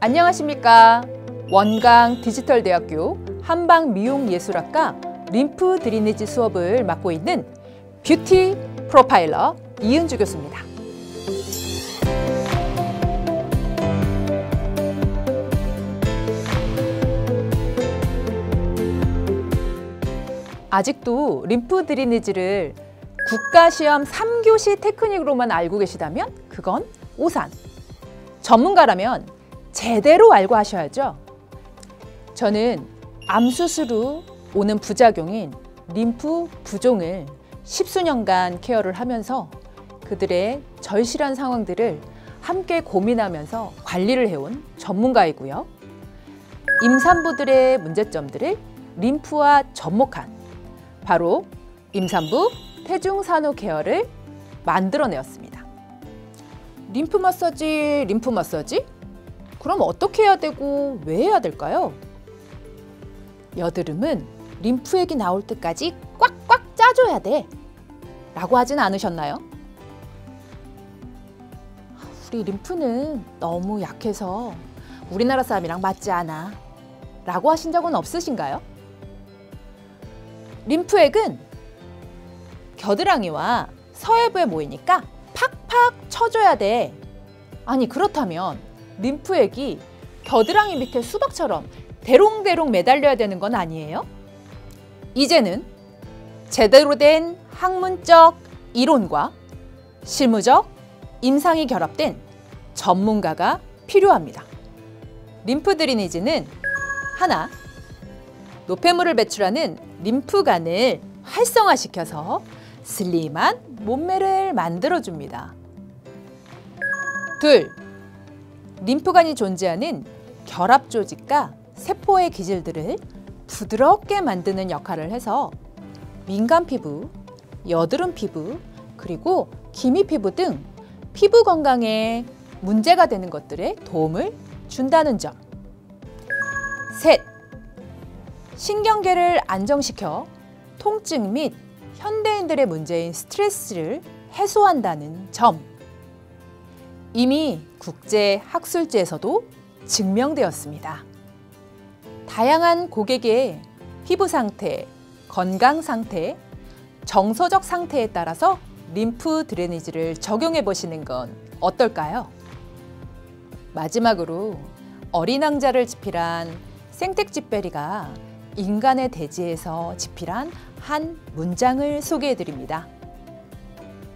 안녕하십니까. 원강 디지털대학교 한방미용예술학과 림프 드리네지 수업을 맡고 있는 뷰티 프로파일러 이은주 교수입니다. 아직도 림프 드리네지를 국가시험 3교시 테크닉으로만 알고 계시다면 그건 오산. 전문가라면 제대로 알고 하셔야죠. 저는 암 수술 후 오는 부작용인 림프 부종을 십수년간 케어를 하면서 그들의 절실한 상황들을 함께 고민하면서 관리를 해온 전문가이고요. 임산부들의 문제점들을 림프와 접목한 바로 임산부 태중산후 케어를 만들어내었습니다. 림프 마사지, 림프 마사지? 그럼 어떻게 해야 되고 왜 해야 될까요? 여드름은 림프액이 나올 때까지 꽉꽉 짜줘야 돼. 라고 하진 않으셨나요? 우리 림프는 너무 약해서 우리나라 사람이랑 맞지 않아. 라고 하신 적은 없으신가요? 림프액은 겨드랑이와 서해부에 모이니까 팍팍 쳐줘야 돼. 아니 그렇다면 림프액이 겨드랑이 밑에 수박처럼 대롱대롱 매달려야 되는 건 아니에요? 이제는 제대로 된 학문적 이론과 실무적 임상이 결합된 전문가가 필요합니다. 림프 드리니지는 하나, 노폐물을 배출하는 림프관을 활성화시켜서 슬림한 몸매를 만들어줍니다. 둘, 림프관이 존재하는 결합 조직과 세포의 기질들을 부드럽게 만드는 역할을 해서 민감 피부, 여드름 피부, 그리고 기미 피부 등 피부 건강에 문제가 되는 것들에 도움을 준다는 점. 셋, 신경계를 안정시켜 통증 및 현대인들의 문제인 스트레스를 해소한다는 점. 이미 국제 학술지에서도 증명되었습니다. 다양한 고객의 피부 상태, 건강 상태, 정서적 상태에 따라서 림프 드레니지를 적용해 보시는 건 어떨까요? 마지막으로 어린 왕자를 집필한 생텍쥐베리가 인간의 대지에서 집필한 한 문장을 소개해 드립니다.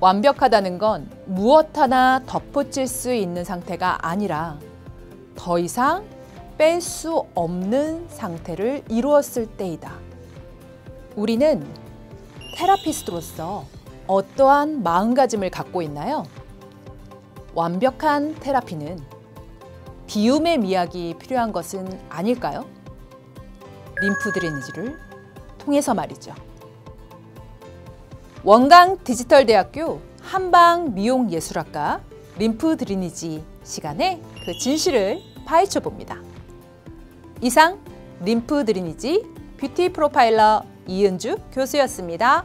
완벽하다는 건 무엇 하나 덧붙일 수 있는 상태가 아니라 더 이상 뺄 수 없는 상태를 이루었을 때이다. 우리는 테라피스트로서 어떠한 마음가짐을 갖고 있나요? 완벽한 테라피는 비움의 미학이 필요한 것은 아닐까요? 림프 드레니지를 통해서 말이죠. 원강 디지털대학교 한방 미용예술학과 림프 드리니지 시간에 그 진실을 파헤쳐 봅니다. 이상 림프 드리니지 뷰티 프로파일러 이은주 교수였습니다.